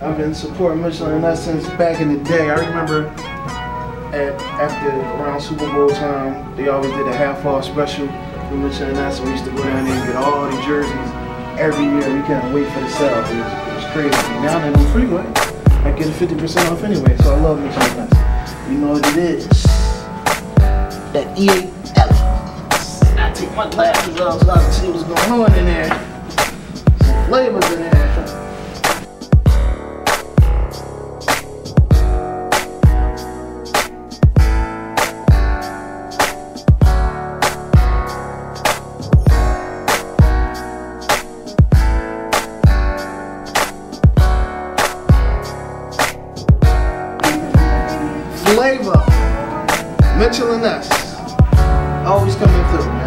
I've been supporting and Ness since back in the day. I remember at after around Super Bowl time, they always did a half off special for Mitchell and Ness. We used to go down there and get all the jerseys every year. We couldn't wait for the sale. It was, it was crazy. Now on the freeway. I get 50% off anyway, so I love and Ness. You know what it is. That EA I take my glasses off so I can see what's going on in there. Some flavors in there. Flavor. Mitchell and Ness. Always coming through.